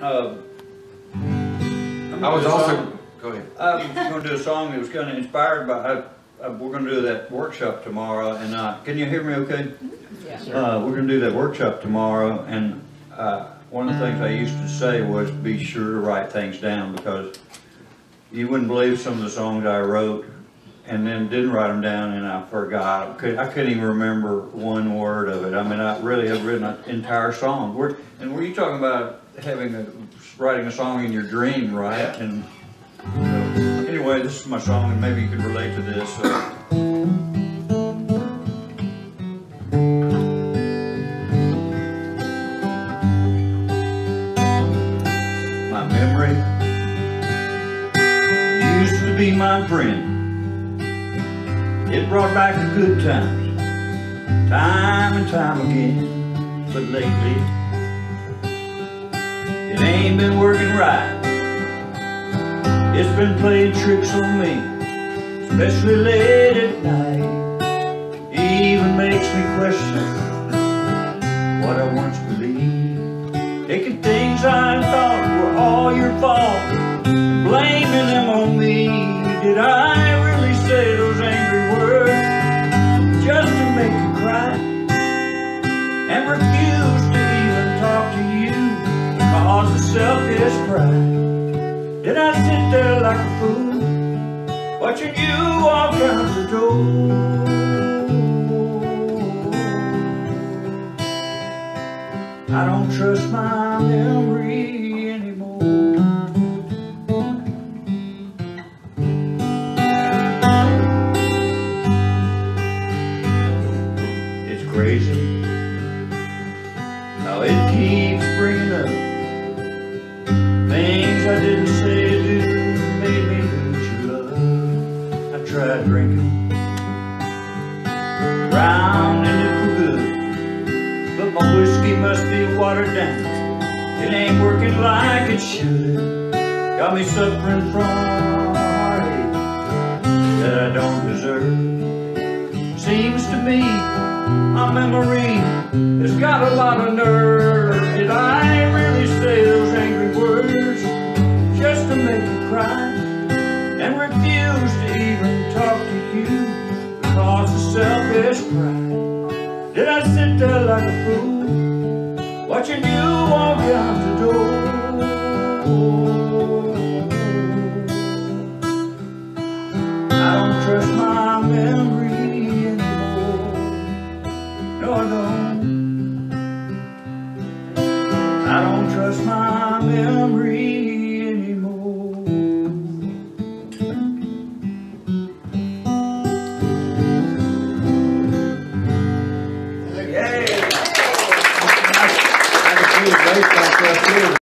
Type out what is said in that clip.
Uh, I'm was gonna do a also, song- go ahead. I'm gonna do a song that was kinda inspired by, I, I, we're gonna do that workshop tomorrow, and, uh, can you hear me okay? Yeah. Uh, we're gonna do that workshop tomorrow, and, uh, one of the things I used to say was be sure to write things down, because you wouldn't believe some of the songs I wrote, and then didn't write them down, and I forgot, Could- I couldn't even remember one word of it, I mean, I really have written an entire song, Were- and were you talking about having a, writing a song in your dream, right? And, so, anyway, this is my song, and maybe you can relate to this, uh, My memory used to be my friend. It brought back the good times, time and time again. But lately, it ain't been working right. It's been playing tricks on me, especially late at night. Even makes me question what I once believed. Taking things I thought were all your fault, blaming them on me. Did I selfish pride. Did I sit there like a fool, watching you walk out the door? I don't trust my memory anymore. It's crazy how it keeps bringing up Drinking, in it for good. But my whiskey must be watered down. It ain't working like it should. Got me suffering from heartache that I don't deserve. Seems to me my memory has got a lot of nerve. Did I really say those angry words just to make you cry? And refuse to even talk to you because of selfish pride. Did I sit there like a fool, watching you walk out the door? I don't trust my memory anymore. No, I don't. I don't trust my memory Gracias.